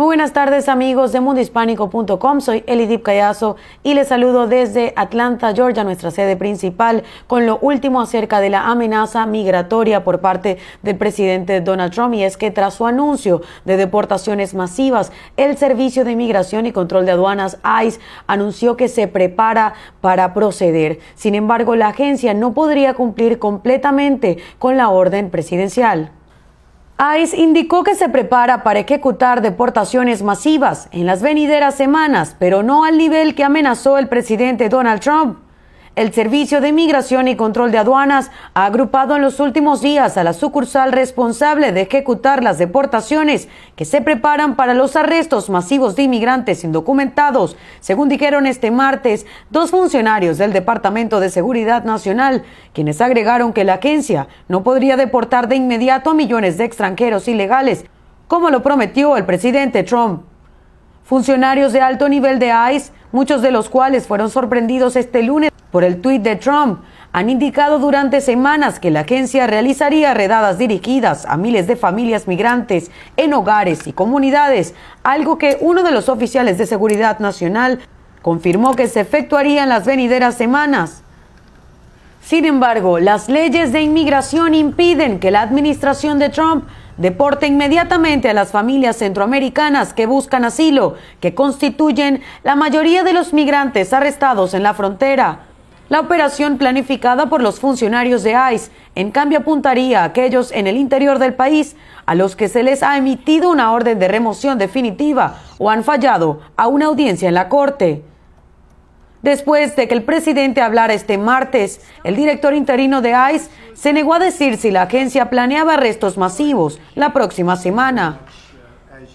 Muy buenas tardes amigos de mundohispánico.com, soy Elidip Callazo y les saludo desde Atlanta, Georgia, nuestra sede principal, con lo último acerca de la amenaza migratoria por parte del presidente Donald Trump y es que tras su anuncio de deportaciones masivas, el Servicio de Inmigración y Control de Aduanas ICE anunció que se prepara para proceder. Sin embargo, la agencia no podría cumplir completamente con la orden presidencial. ICE indicó que se prepara para ejecutar deportaciones masivas en las venideras semanas, pero no al nivel que amenazó el presidente Donald Trump. El Servicio de Inmigración y Control de Aduanas ha agrupado en los últimos días a la sucursal responsable de ejecutar las deportaciones que se preparan para los arrestos masivos de inmigrantes indocumentados, según dijeron este martes dos funcionarios del Departamento de Seguridad Nacional, quienes agregaron que la agencia no podría deportar de inmediato a millones de extranjeros ilegales, como lo prometió el presidente Trump. Funcionarios de alto nivel de ICE, muchos de los cuales fueron sorprendidos este lunes por el tuit de Trump, han indicado durante semanas que la agencia realizaría redadas dirigidas a miles de familias migrantes en hogares y comunidades, algo que uno de los oficiales de seguridad nacional confirmó que se efectuaría en las venideras semanas. Sin embargo, las leyes de inmigración impiden que la administración de Trump deporte inmediatamente a las familias centroamericanas que buscan asilo, que constituyen la mayoría de los migrantes arrestados en la frontera. La operación planificada por los funcionarios de ICE, en cambio, apuntaría a aquellos en el interior del país a los que se les ha emitido una orden de remoción definitiva o han fallado a una audiencia en la Corte. Después de que el presidente hablara este martes, el director interino de ICE se negó a decir si la agencia planeaba arrestos masivos la próxima semana.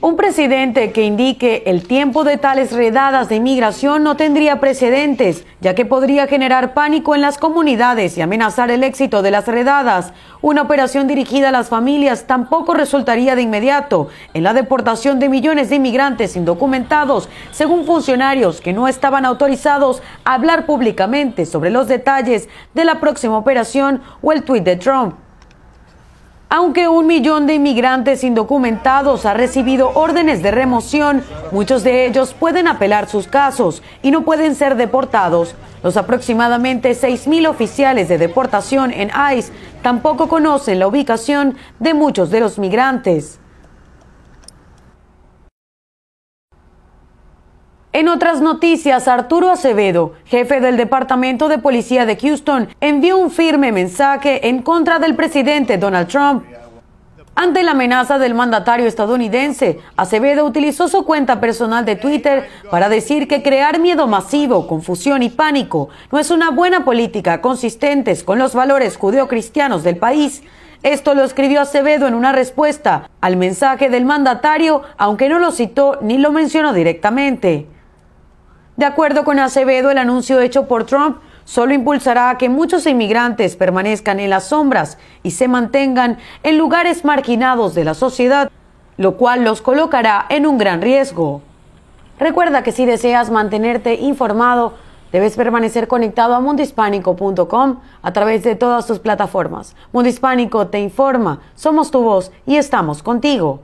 Un presidente que indique el tiempo de tales redadas de inmigración no tendría precedentes, ya que podría generar pánico en las comunidades y amenazar el éxito de las redadas. Una operación dirigida a las familias tampoco resultaría de inmediato en la deportación de millones de inmigrantes indocumentados, según funcionarios que no estaban autorizados a hablar públicamente sobre los detalles de la próxima operación o el tuit de Trump. Aunque un millón de inmigrantes indocumentados ha recibido órdenes de remoción, muchos de ellos pueden apelar sus casos y no pueden ser deportados. Los aproximadamente 6.000 oficiales de deportación en ICE tampoco conocen la ubicación de muchos de los migrantes. En otras noticias, Arturo Acevedo, jefe del Departamento de Policía de Houston, envió un firme mensaje en contra del presidente Donald Trump. Ante la amenaza del mandatario estadounidense, Acevedo utilizó su cuenta personal de Twitter para decir que crear miedo masivo, confusión y pánico no es una buena política consistente con los valores judeocristianos del país. Esto lo escribió Acevedo en una respuesta al mensaje del mandatario, aunque no lo citó ni lo mencionó directamente. De acuerdo con Acevedo, el anuncio hecho por Trump solo impulsará a que muchos inmigrantes permanezcan en las sombras y se mantengan en lugares marginados de la sociedad, lo cual los colocará en un gran riesgo. Recuerda que si deseas mantenerte informado, debes permanecer conectado a mundohispánico.com a través de todas sus plataformas. Mundo Hispánico te informa, somos tu voz y estamos contigo.